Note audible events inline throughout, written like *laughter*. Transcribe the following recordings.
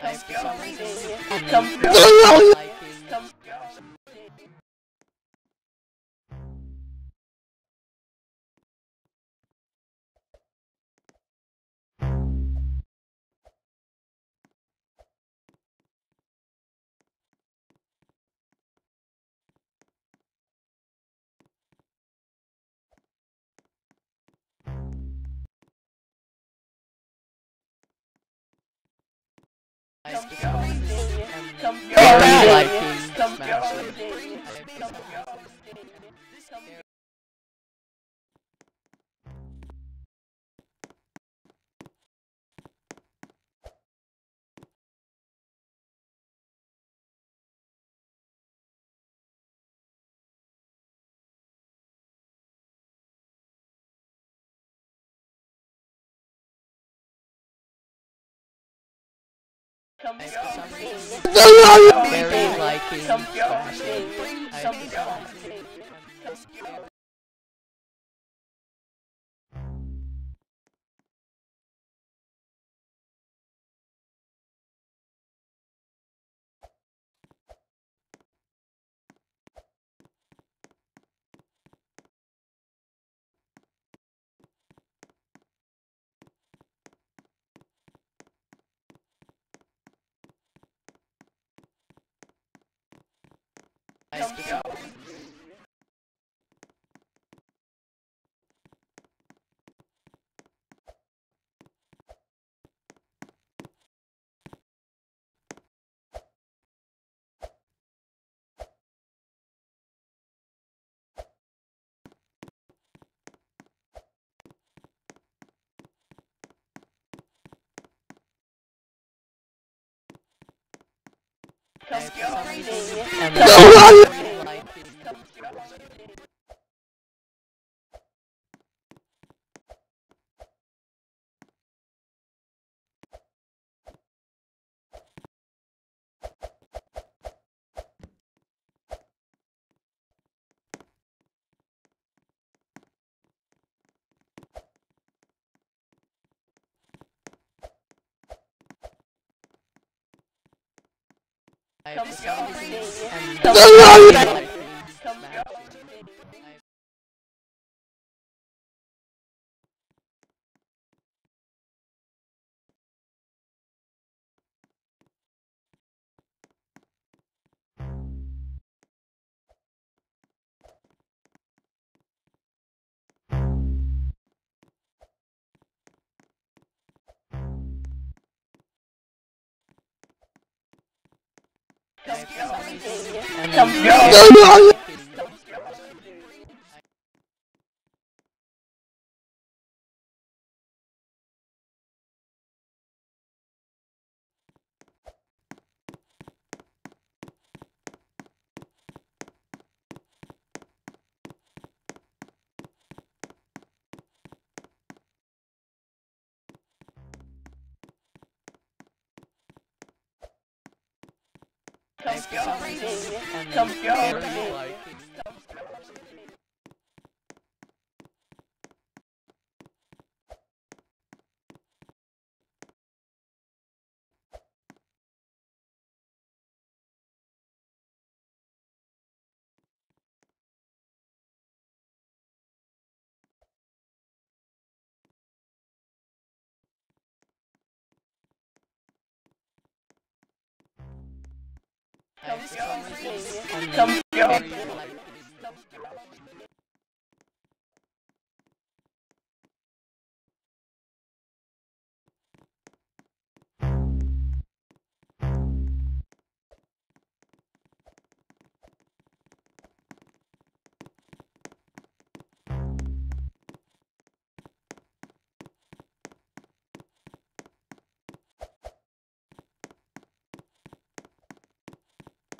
Let's go. Come Come go. Come go. Come go. Come go. Very likely. Let's Nice Let's go! Come, come, Come on! Come go, baby. Come go, baby. Come here.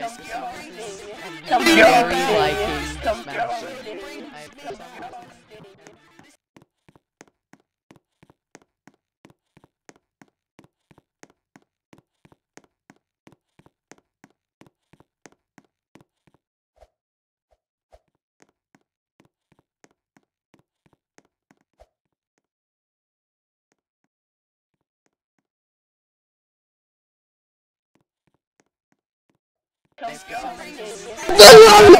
Some Very girl. liking Some Smash girl. Bros. I-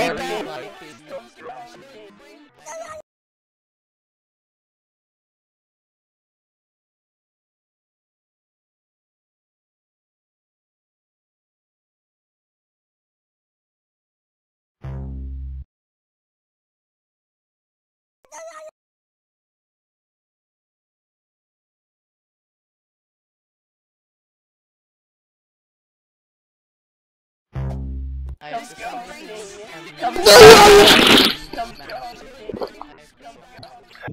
for I- *laughs* *laughs*